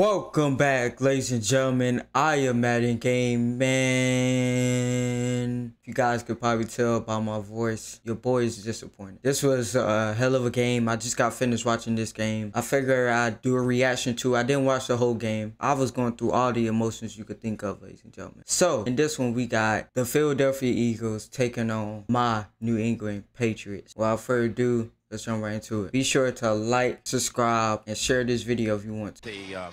Welcome back, ladies and gentlemen. I am Madden Game Man. You guys could probably tell by my voice, your boy is disappointed. This was a hell of a game. I just got finished watching this game. I figured I'd do a reaction to. I didn't watch the whole game. I was going through all the emotions you could think of, ladies and gentlemen. So in this one, we got the Philadelphia Eagles taking on my New England Patriots. Without further ado, let's jump right into it. Be sure to like, subscribe, and share this video if you want to. The uh,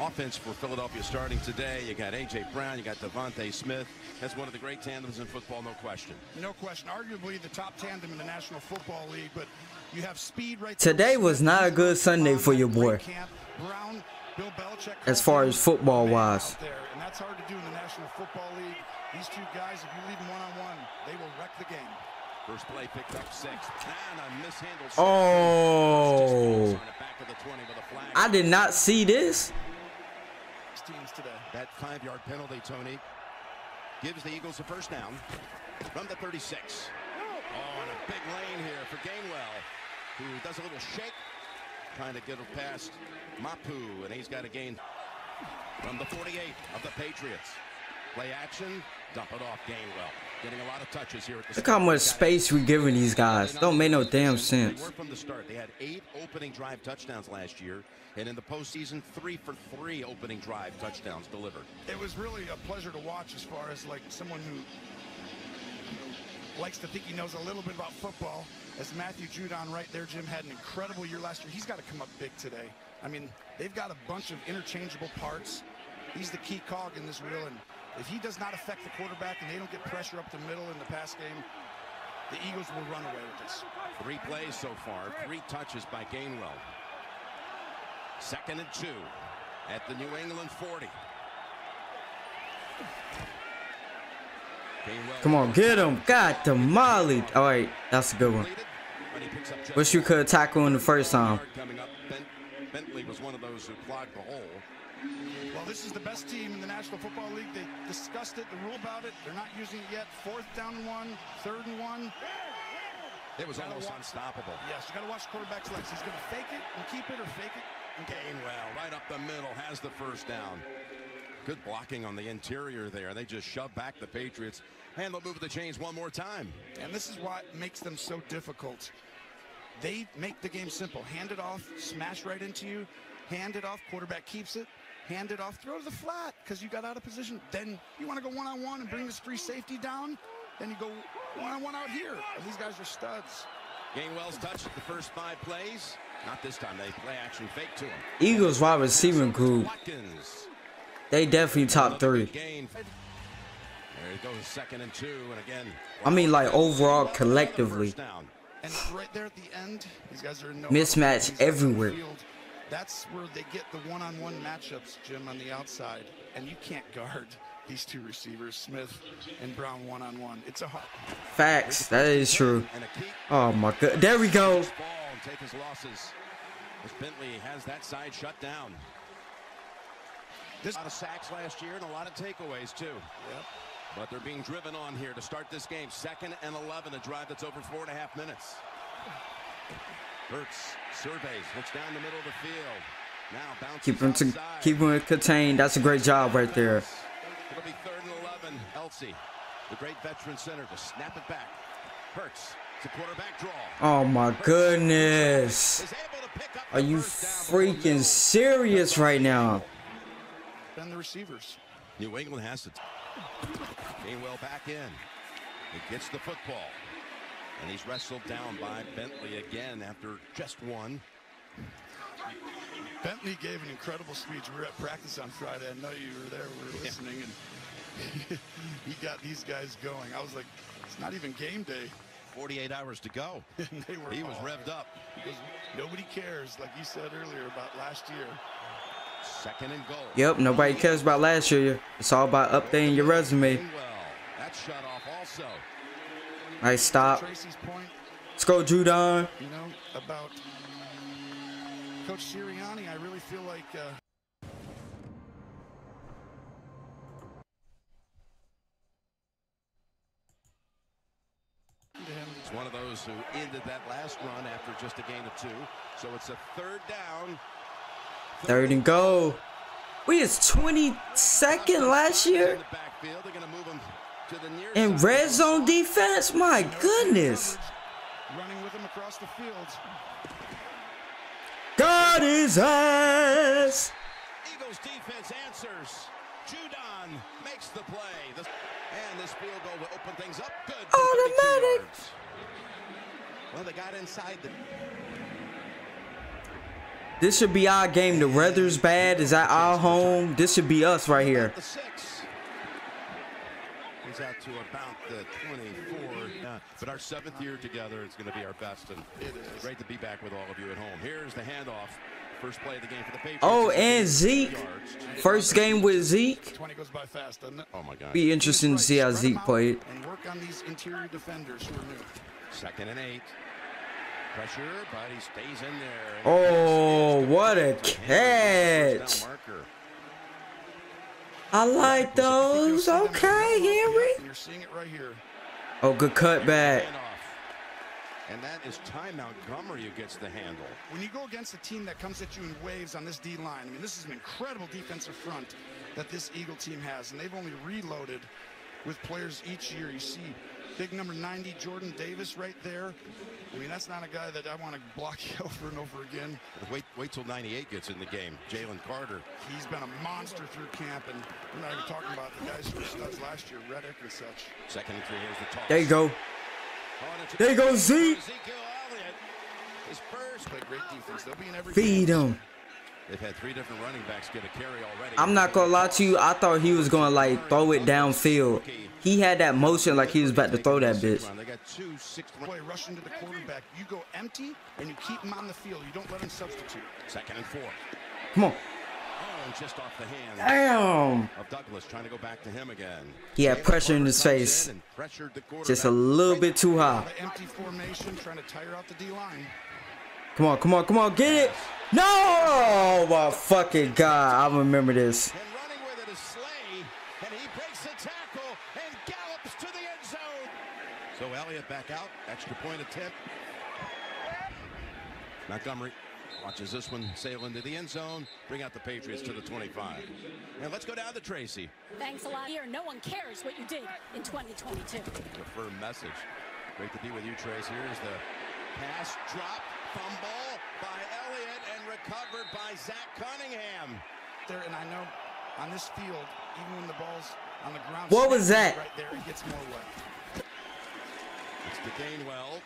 offense for Philadelphia starting today. You got A.J. Brown, you got DeVonta Smith. That's one of the great tandems in football, no question. No question. Arguably the top tandem in the National Football League, but you have speed right Today was not a good Sunday for your boy. Brown, Bill Belichick As far as football wise. And that's hard to do in the National Football League. These two guys, if you leave them one-on-one, they will wreck the game. First play picked up six. And a mishandled Oh. I did not see this. Teams today. That five-yard penalty, Tony, gives the Eagles a first down from the 36. Oh, and a big lane here for Gainwell, who does a little shake, trying to get it past Mapu, and he's got a gain from the 48 of the Patriots. Play action, dump it off Gainwell. Getting a lot of touches here at the Look how much space we're giving these guys. Don't make no damn sense. They from the start. They had eight opening drive touchdowns last year, and in the postseason, three for three opening drive touchdowns delivered. It was really a pleasure to watch as far as like someone who you know, likes to think he knows a little bit about football. As Matthew Judon right there, Jim had an incredible year last year. He's got to come up big today. I mean, they've got a bunch of interchangeable parts. He's the key cog in this wheel, and if he does not affect the quarterback and they don't get pressure up the middle in the pass game, the Eagles will run away with this. Three plays so far, three touches by Gainwell. Second and two at the New England 40. Gainwell Come on, get him. God, the molly. All right, that's a good one. completed, but he picks up just Wish you could tackle him the first time. Coming up, Ben- Bentley was one of those who clogged the hole. Well, this is the best team in the National Football League. They discussed it, the rule about it. They're not using it yet. Fourth down and one, third and one. It was almost watch- unstoppable. Yes, you got to watch the quarterback's legs. He's going to fake it and keep it or fake it and. Gainwell right up the middle has the first down. Good blocking on the interior there. They just shove back the Patriots. And they'll move the chains one more time. And this is what makes them so difficult. They make the game simple. Hand it off, smash right into you, hand it off, quarterback keeps it, hand it off, throw to the flat because you got out of position. Then you want to go one-on-one and bring this free safety down. Then you go one-on-one out here. And these guys are studs. Gainwell's touched the first five plays. Not this time. They play action fake to him. Eagles wide receiving group. They definitely top three. There he goes, second and two, and again. I mean, like, overall, collectively. down. And right there at the end, these guys are in no Mismatch These guys everywhere. That's where they get the one-on-one matchups, Jim, on the outside. And you can't guard these two receivers, Smith and Brown, one-on-one. It's a hard. Facts. That is true. And a keep. Oh my god. There we go. Ball and take his losses. As Bentley has that side shut down. This A lot of sacks last year and a lot of takeaways too. Yep. But they're being driven on here to start this game. Second and 11, a drive that's over four and a half minutes. Hurts surveys, looks down the middle of the field. Now bounces Keep him to outside. keep him contained. That's a great job right there. It'll be third and 11. Kelce, the great veteran center, to snap it back. Hurts, it's a quarterback draw. Oh my goodness. Is able to pick up Are you first down over the middle. freaking serious right now? Been the receivers. New England has to. Gainwell back in. He gets the football. And he's wrestled down by Bentley again after just one. Bentley gave an incredible speech. We were at practice on Friday. I know you were there. We were listening, and he got these guys going. I was like, it's not even game day. 48 hours to go. And they were He was all- revved up. Because nobody cares, like you said earlier about last year. Second and goal. Yep, nobody cares about last year. It's all about updating your resume. Gainwell. That's shut off also. Nice stop. Let's go, Judon. you know, about Coach Sirianni, I really feel like uh. He's one of those who ended that last run after just a gain of two. So it's a third down Third and goal. We is 22nd last year. In red zone defense? My goodness. Running with him across the field. God is us. Eagles defense answers. Judon makes the play. And this field goal will open things up. Good. Automatic. Well, they got inside the. This should be our game. The weather's bad. Is at our home. This should be us right here. The six. He's out to about the 24. Yeah, but our seventh year together, it's going to be our best, and it's great to be back with all of you at home. Here's the handoff. First play of the game for the Patriots. Oh, and Zeke. First game with Zeke. 20 goes by fast, doesn't it? Oh my God. Be interesting to see how Zeke played. And work on these interior defenders who are new. Second and eight. Pressure, but he stays in there. Oh, what a catch. Down marker. I like those. Okay, Henry. You're seeing it right here. Oh, good cutback. Handoff. And that is Ty Montgomery who gets the handle. When you go against a team that comes at you in waves on this D line, I mean, this is an incredible defensive front that this Eagle team has, and they've only reloaded with players each year. You see big number 90, Jordan Davis, right there. I mean, that's not a guy that I want to block you over and over again. Wait, wait till 98 gets in the game. Jalen Carter. He's been a monster through camp, and we're not even talking about the guys who were studs last year, Reddick and such. Second and three. Here's the toss. There you go. And a- There you go, Zeke. Ezekiel Elliott. His first. Play great defense. They'll be in every Feed game. him. They've had three different running backs get a carry already. I'm not gonna lie to you. I thought he was gonna like throw it downfield. He had that motion like he was about to throw that bitch. They got two six. Play rushing to the quarterback. You go empty, and you keep him on the field. You don't let him substitute. Second and four. Come on. Oh, just off the hands Damn. of Douglas, trying to go back to him again. He had pressure in his face. in and pressured the Just a little bit too high. Empty formation, trying to tire out the D line. Come on, come on, come on, get it. No! Oh my fucking god, I remember this. And running with it is Slay, and he breaks the tackle and gallops to the end zone. So Elliott back out, extra point attempt. Montgomery watches this one sail into the end zone, bring out the Patriots to the 25. And let's go down to Tracy. Thanks a lot. Here, no one cares what you did in 2022. A firm message. Great to be with you, Trace. Here's the pass drop, fumble by Elliott, and recovered by Zach Cunningham. There, and I know on this field, even when the ball's on the ground. What was that? Right there, it gets more wet. It's to Gainwell.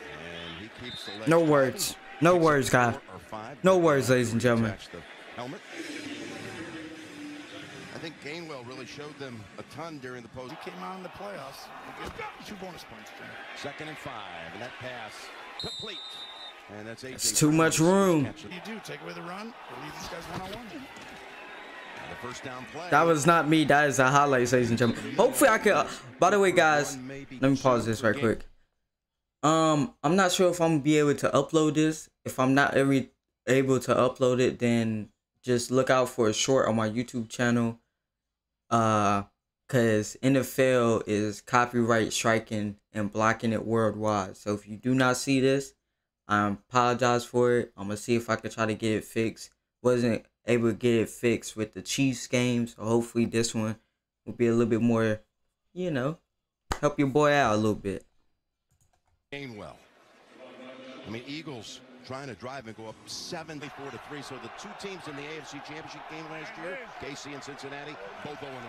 And he keeps the legs No words. No Picks words, guy. four or five. No words, ladies and gentlemen. The helmet. I think Gainwell really showed them a ton during the post. He came out in the playoffs. He did Two bonus points, Jim. Second and five, and that pass complete. And that's AJ That's too much room. catch What do you do? Take away the run leave these guys one on one? First down play. That was not me. That is a highlight, ladies and gentlemen. Hopefully, I can. Uh, by the way, guys, let me pause this right quick. Um, I'm not sure if I'm gonna be able to upload this. If I'm not every able to upload it, then just look out for a short on my YouTube channel. Uh, cause NFL is copyright striking and blocking it worldwide. So if you do not see this, I apologize for it. I'm gonna see if I can try to get it fixed. Wasn't able to get it fixed with the Chiefs game, so hopefully this one will be a little bit more, you know, help your boy out a little bit. Gainwell. I mean, Eagles trying to drive and go up 74 to 3. So the two teams in the AFC Championship game last year, KC and Cincinnati, both 0 1.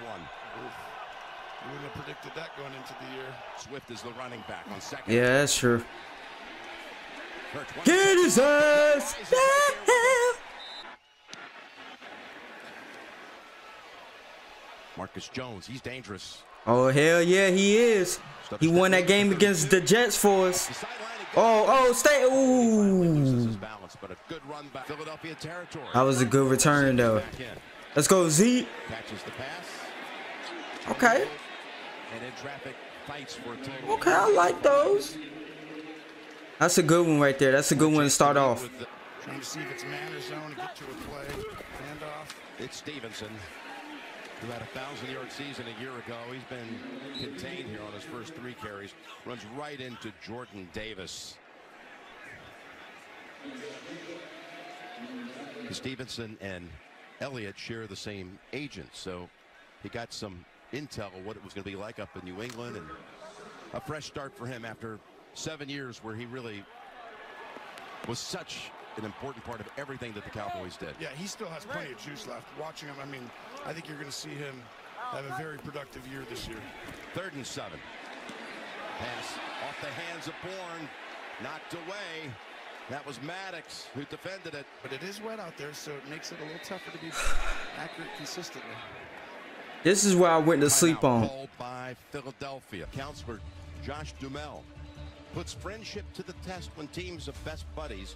You wouldn't have predicted that going into the year. Swift is the running back on second. Yeah, that's true. Get his ass down. Marcus Jones, he's dangerous. Oh hell yeah, he is. He won that game against the Jets for us. The sideline again. Oh, oh, stay. Ooh, balance, but a good run back. Philadelphia territory. that was a good return though. Let's go, Zeke. Catches the pass. Okay, And in traffic, fights for a total. okay, I like those. That's a good one right there. That's a good one to start off. Trying to see if it's man or zone and get to a play. Handoff. It's Stevenson, who had a thousand yard season a year ago. He's been contained here on his first three carries. Runs right into Jordan Davis. Stevenson and Elliott share the same agent, so he got some intel of what it was going to be like up in New England and a fresh start for him after seven years where he really was such an important part of everything that the Cowboys did. Yeah, he still has plenty of juice left. Watching him, I mean, I think you're going to see him have a very productive year this year. Third and seven. Pass off the hands of Bourne, knocked away. That was Maddox who defended it. But it is wet out there, so it makes it a little tougher to be accurate consistently. This is where I went to sleep on. Called by Philadelphia. Counselor Josh Duhamel puts friendship to the test when teams of best buddies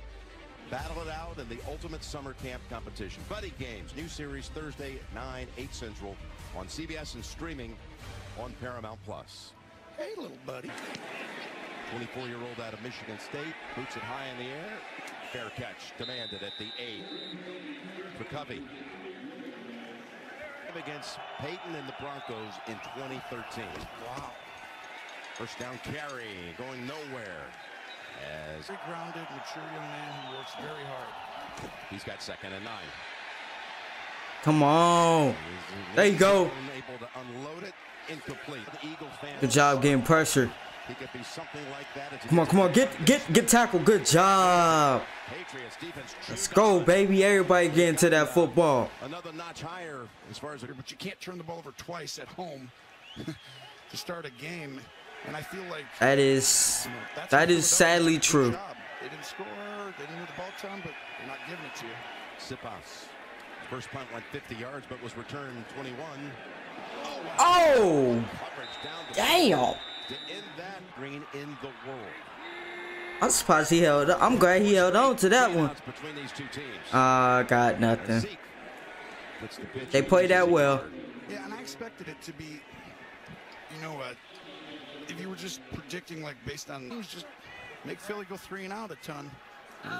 battle it out in the ultimate summer camp competition. Buddy Games, new series Thursday at 9, 8 Central on CBS and streaming on Paramount Plus. Hey, little buddy. 24-year-old out of Michigan State, boots it high in the air. Fair catch, demanded at the 8 for Covey. Against Peyton and the Broncos in 2013. Wow. First down carry, going nowhere. As Very grounded, mature young man who works very hard. he's got second and nine. Come on. There you go. Unable to unload it, incomplete. The Eagle fan. Good job getting pressure. He could be something like that. as Come on, come on. Get get get tackled. Good job. Patriots defense. Let's go, baby. Everybody get into that football. Another notch higher as far as But you can't turn the ball over twice at home to start a game. And I feel like That is you know, that's that what is sadly Philadelphia did a good true. job. They didn't score, they didn't move the ball a ton, but they're not giving it to you. Sipas. First punt went 50 yards, but was returned 21. Oh, wow. Oh, Coverage down to damn. end that green in the world. I'm surprised he held up. I'm glad he held on to that one. Outs Between these two teams. Uh, got nothing. The They played that well. Yeah, and I expected it to be, you know, uh, if you were just predicting, like, based on, it was just make Philly go three and out a ton. And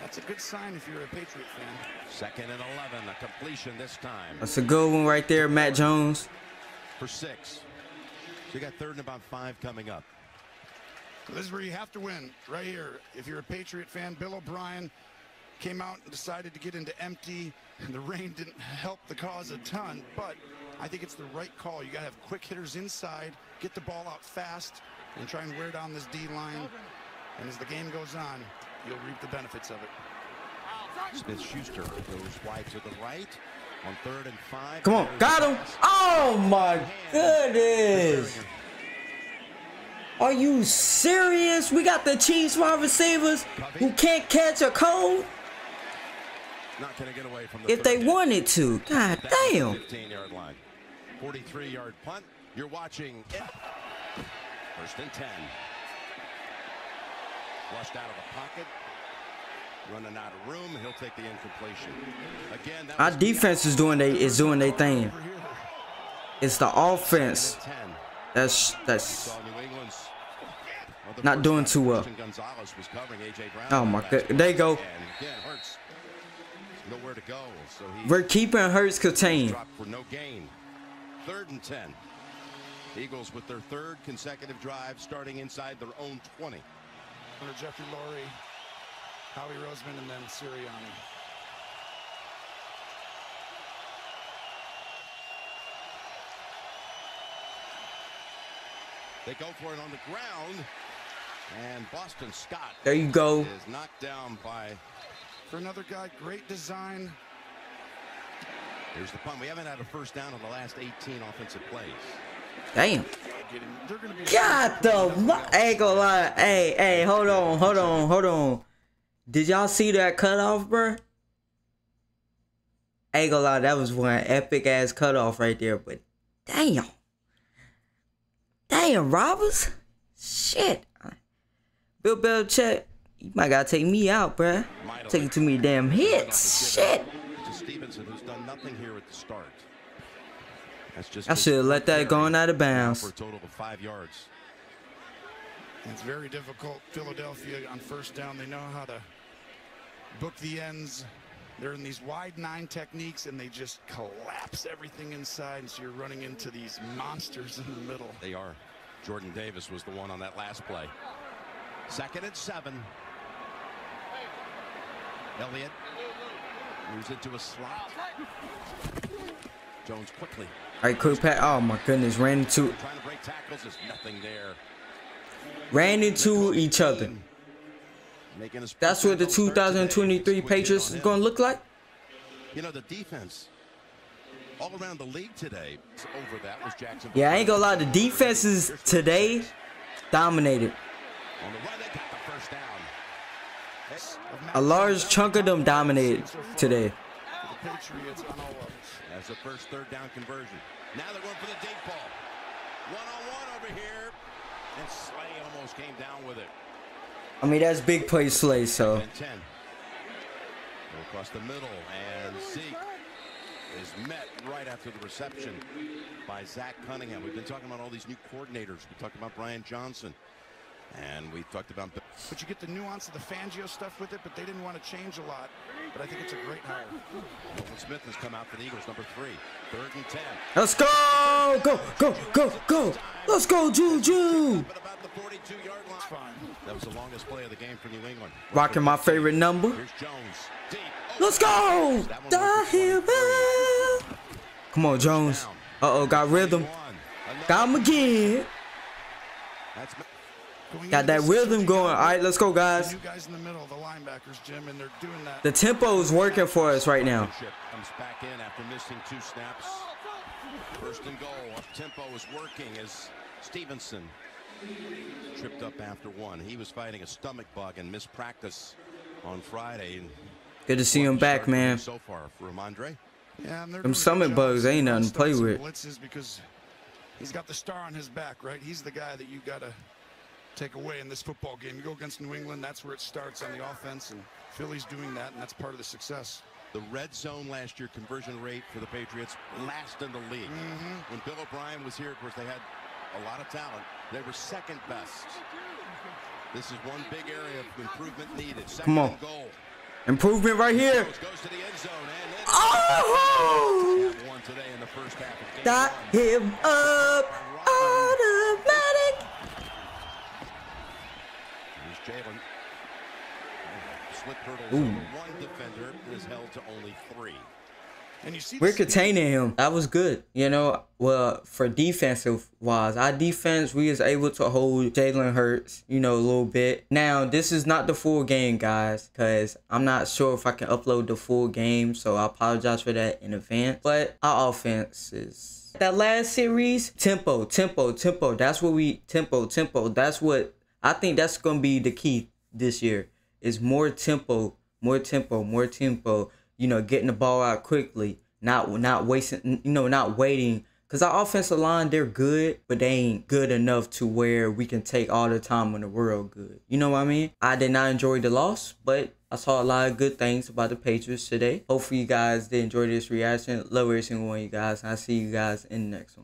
that's a good sign if you're a Patriot fan. Second and 11, a completion this time That's a good one right there, Mac Jones. for six. So you got third and about five coming up. This is where you have to win, right here. If you're a Patriot fan, Bill O'Brien came out and decided to get into empty. And the rain didn't help the cause a ton, but I think it's the right call. You got to have quick hitters inside, get the ball out fast, and try and wear down this D line. And as the game goes on, you'll reap the benefits of it. Smith Schuster goes wide to the right on third and five. Come on, got the him. Oh my goodness. Are you serious? We got the Chiefs wide receivers who can't catch a cold Not going to get away from the if they third wanted to. God Down to the damn. 15-yard line. 43-yard punt. You're watching it. First and 10. Flushed out of the pocket. Running out of room. He'll take the incompletion. Again, that Our defense is doing they is doing their thing. It's the offense that's that's Saw New England's other Not doing too well. Christian Gonzalez was covering A.J. Brown Oh my God. last play. There you go. And again, Hurts nowhere to go. So he we're keeping Hurts contained. Third and 10. Eagles with their third consecutive drive starting inside their own 20. under Jeffrey Lurie, Howie Roseman, and then Sirianni. They go for it on the ground. And Boston Scott There you go. is knocked down by. For another guy, great design. Here's the punt. We haven't had a first down in the last 18 offensive plays. Damn. Getting, they're going to be. God the mu- ain't gonna lie. Hey, hey, hold on, hold on, hold on. Did y'all see that cutoff, bruh? Ain't gonna lie, that was one epic ass cutoff right there, but damn. Damn, robbers. Shit. Bill Belichick, you might gotta take me out, bruh. Taking too many damn hits. Shit. To who's done nothing here at the start. That's just I should have let that go on out of for a bounds. total of five yards. It's very difficult. Philadelphia on first down, they know how to book the ends. They're in these wide nine techniques and they just collapse everything inside. And so you're running into these monsters in the middle. They are. Jordan Davis was the one on that last play. Second and seven. Elliott moves into a slot. Jones quickly All right, quick pass. Oh my goodness, ran into trying to break tackles. There's nothing there. ran into each other. Making That's what the 2023 Patriots is gonna look like. You know the defense all around the league today. Over that was Jackson. Yeah, I ain't gonna lie. The defenses today dominated. On the run, they got the first down. A large chunk of them dominated today. The Patriots on all levels. As the first third down conversion. Now they're going for the deep ball. One on one over here. And Slay almost came down with it. I mean, that's big play Slay, so. And 10. Across the middle. And Zeke is met right after the reception by Zach Cunningham. We've been talking about all these new coordinators. We talked about Brian Johnson. And we talked about But you get the nuance of the Fangio stuff with it, but they didn't want to change a lot. But I think it's a great hire. Nolan Smith has come out for the Eagles, number three. Third and 10. Let's go! Go, go, go, go! Let's go, Juju! But about the 42 yard line. It's fine. That was the longest play of the game for New England. Rocking my favorite number. Here's Jones. Deep. Let's go! That The went for hill 23. Come on, Jones. Uh oh, got rhythm. Got him again. That's Going Got that rhythm going. you All got right, let's go, guys. New guys in the middle, the linebackers, Jim, and they're doing that. The tempo is working for us right now. Comes back in after missing two snaps. First and goal. Up tempo is working as Stevenson tripped up after one. He was fighting a stomach bug and missed practice on Friday. And Good to see him back, man. So far for Rhamondre. Yeah, and they're Them stomach bugs ain't nothing to play with. Blitzes because he's got the star on his back, right? He's the guy that you got to take away in this football game. You go against New England, that's where it starts on the offense, and Philly's doing that, and that's part of the success. The red zone last year conversion rate for the Patriots last in the league. Mm-hmm. When Bill O'Brien was here, of course, they had a lot of talent. They were second best. This is one big area of improvement needed. Second Come on. goal. Improvement right here. Jones goes to the end zone and then Oh! have one today in the first half of game Got one. him up. Automatic. Here's Jalen. Slip hurdles over one defender is held to only three. And you see We're containing him. That was good. You know, well, for defensive wise, our defense, we was able to hold Jalen Hurts, you know, a little bit. Now, this is not the full game, guys, because I'm not sure if I can upload the full game, so I apologize for that in advance. But our offense is that last series, tempo, tempo, tempo. That's what we tempo, tempo. That's what I think that's gonna be the key this year. Is more tempo, more tempo, more tempo. You know, getting the ball out quickly, not not wasting, you know, not waiting. Cause our offensive line, they're good, but they ain't good enough to where we can take all the time in the world good. You know what I mean? I did not enjoy the loss, but I saw a lot of good things about the Patriots today. Hopefully you guys did enjoy this reaction. Love every single one of you guys. I'll see you guys in the next one.